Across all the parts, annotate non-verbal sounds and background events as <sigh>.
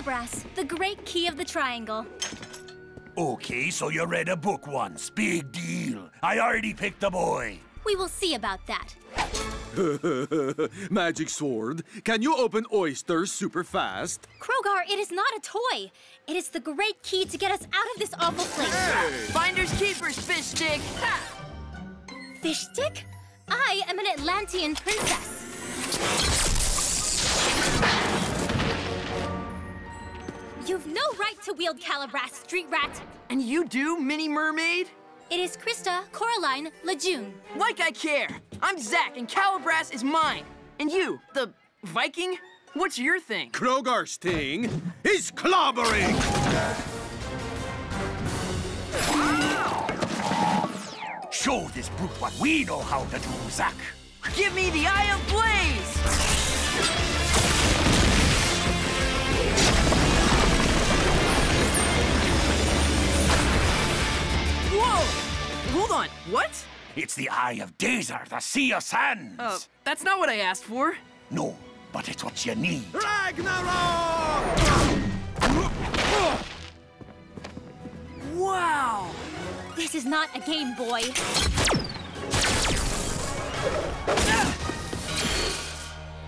Calabrass, the great key of the triangle. Okay, so you read a book once. Big deal. I already picked the boy. We will see about that. <laughs> Magic sword. Can you open oysters super fast? Crogar, it is not a toy. It is the great key to get us out of this awful place. Finders keepers, fish stick. Fish stick? I am an Atlantean princess. You've no right to wield Calabrass, street rat. And you do, Mini Mermaid? It is Krista Coraline Lejeune. Like I care. I'm Zak, and Calabrass is mine. And you, the Viking? What's your thing? Crogar's thing is clobbering! Show this brute what we know how to do, Zak. Give me the Eye of Blaze! Hold on, what? It's the Eye of Dezer, the Sea of Sands. Uh, that's not what I asked for. No, but it's what you need. Ragnarok! Wow! This is not a game, boy.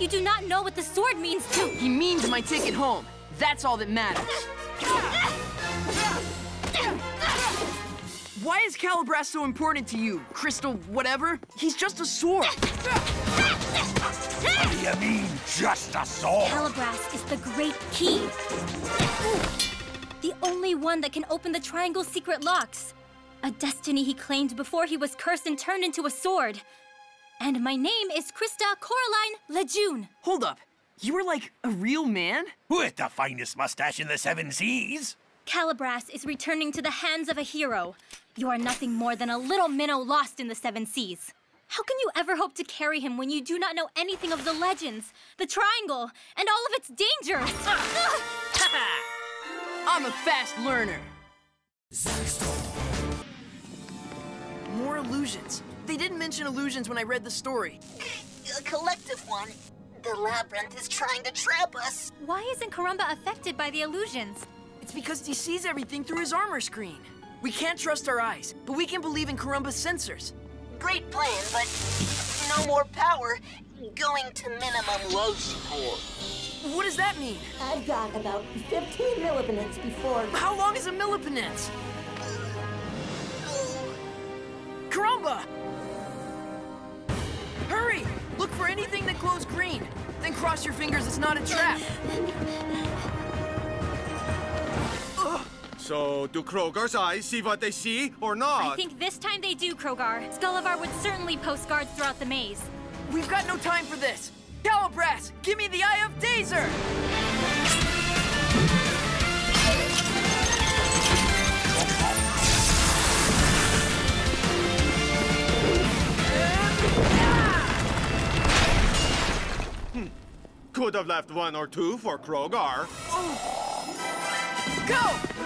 You do not know what the sword means to. He means my ticket home. That's all that matters. Why is Calabrass so important to you, Crystal whatever? He's just a sword. What do you mean, just a sword? Calabrass is the great key. The only one that can open the triangle's secret locks. A destiny he claimed before he was cursed and turned into a sword. And my name is Krista Coraline Lejeune. Hold up. You were like a real man? With the finest mustache in the seven seas. Calabrass is returning to the hands of a hero. You are nothing more than a little minnow lost in the seven seas. How can you ever hope to carry him when you do not know anything of the legends, the triangle, and all of its dangers? <laughs> I'm a fast learner. More illusions. They didn't mention illusions when I read the story. A collective one. The labyrinth is trying to trap us. Why isn't Karumba affected by the illusions? It's because he sees everything through his armor screen. We can't trust our eyes, but we can believe in Karumba's sensors. Great plan, but no more power. Going to minimum load support. What does that mean? I've got about 15 milliminutes before. How long is a millipenance? Karumba! Hurry! Look for anything that glows green. Then cross your fingers it's not a trap. <laughs> So, do Crogar's eyes see what they see or not? I think this time they do, Crogar. Skullivar would certainly post guards throughout the maze. We've got no time for this. Calabrass, give me the Eye of Dezer! Hmm. Could have left one or two for Crogar. Go!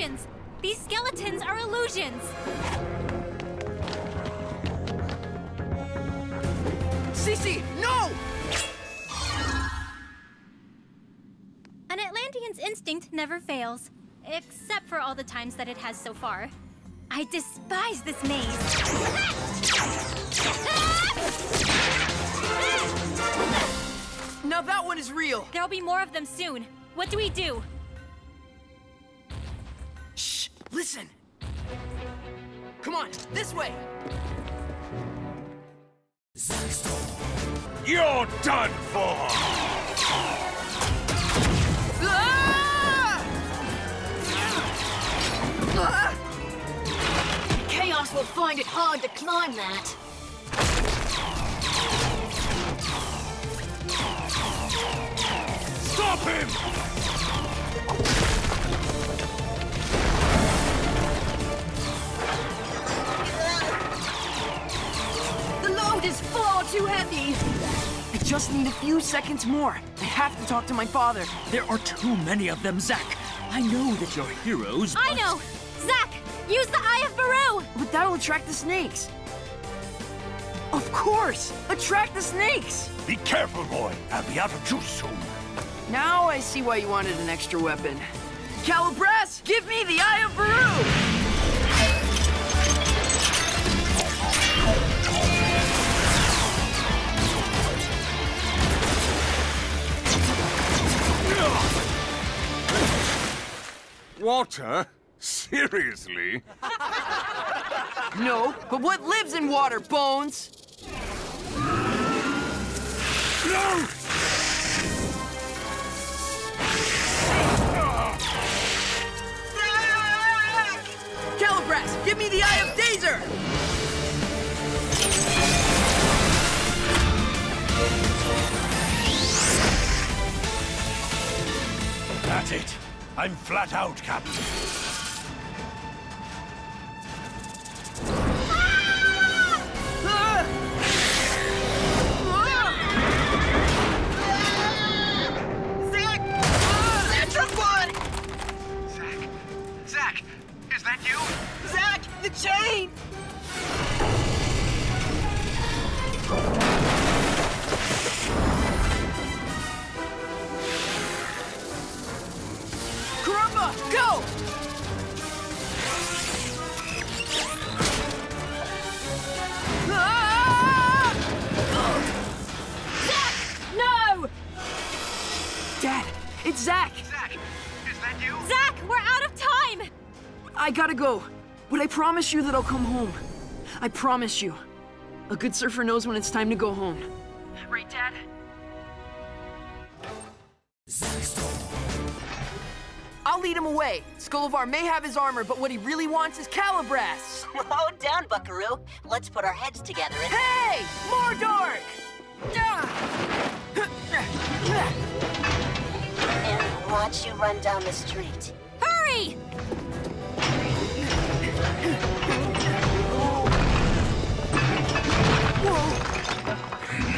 Illusions! These skeletons are illusions! Cece, no! An Atlantean's instinct never fails. Except for all the times that it has so far. I despise this maze. Now that one is real. There'll be more of them soon. What do we do? Shh, listen. Come on, this way. You're done for! Ah! Ah! Chaos will find it hard to climb that. Stop him! Too heavy. I just need a few seconds more. I have to talk to my father. There are too many of them, Zak. I know that you're heroes. I know! Zak! Use the Eye of Baru! But that'll attract the snakes. Of course! Attract the snakes! Be careful, boy. I'll be out of juice soon. Now I see why you wanted an extra weapon. Calabrass, give me the Eye of Baru! Water? Seriously? No, but what lives in water, Bones? No! Calabrass, give me the Eye of Dezer! That's it. I'm flat out, Captain. Zak, we're out of time! I gotta go, but I promise you that I'll come home. I promise you. A good surfer knows when it's time to go home. Right, Dad? I'll lead him away. Skullivar may have his armor, but what he really wants is Calabrass. Slow <laughs> oh, down, Buckaroo. Let's put our heads together and... Hey! Mordork! <laughs> and watch you run down the street. Hurry!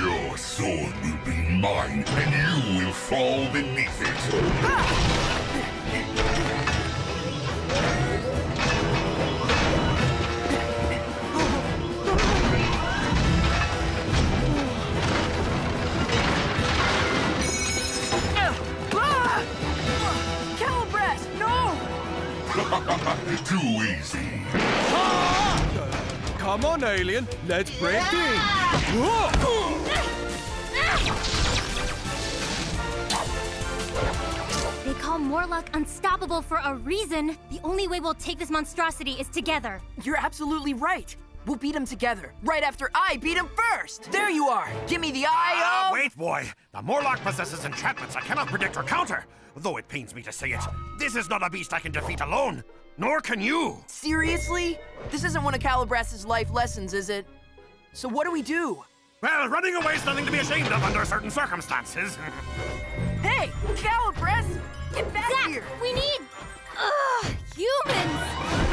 Your sword will be mine, and you will fall beneath it. Ah! Too easy. Come on, alien. Let's break things. Whoa! They call Morlock unstoppable for a reason. The only way we'll take this monstrosity is together. You're absolutely right. We'll beat him together, right after I beat him first. There you are. Give me the eye Ah, of... wait, boy. The Morlock possesses enchantments I cannot predict or counter. Though it pains me to say it, this is not a beast I can defeat alone. Nor can you. Seriously? This isn't one of Calabrass's life lessons, is it? So what do we do? Well, running away is nothing to be ashamed of under certain circumstances. <laughs> Hey, Calabrass! Get back Zak, here! we need... Ugh, humans!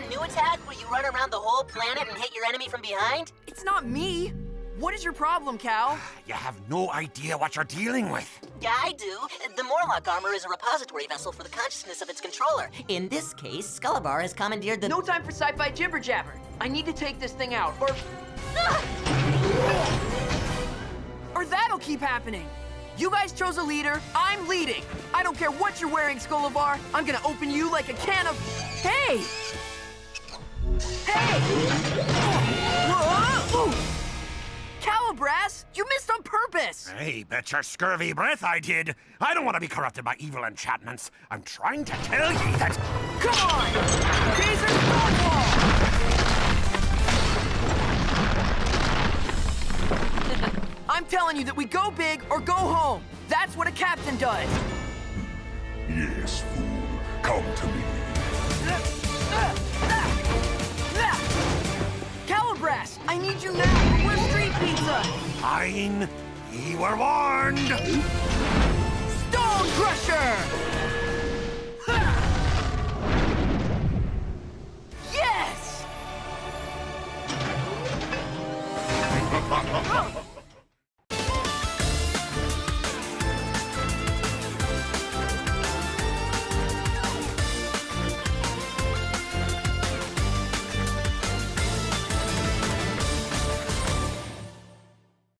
Some new attack where you run around the whole planet and hit your enemy from behind? It's not me. What is your problem, Cal? <sighs> you have no idea what you're dealing with. Yeah, I do. The Morlock armor is a repository vessel for the consciousness of its controller. In this case, Skullivar has commandeered the... No time for sci-fi jibber jabber. I need to take this thing out, or... <laughs> or that'll keep happening. You guys chose a leader. I'm leading. I don't care what you're wearing, Skullivar. I'm gonna open you like a can of... Hey! Hey! Whoa! Ooh. Calabrass, you missed on purpose! Hey, bet your scurvy breath I did. I don't want to be corrupted by evil enchantments. I'm trying to tell you that. Come on! Taser Stonewall! <laughs> I'm telling you that we go big or go home. That's what a captain does. Yes, fool. Come to me. Fine. Ye were warned. Stone Crusher! Yes! <laughs>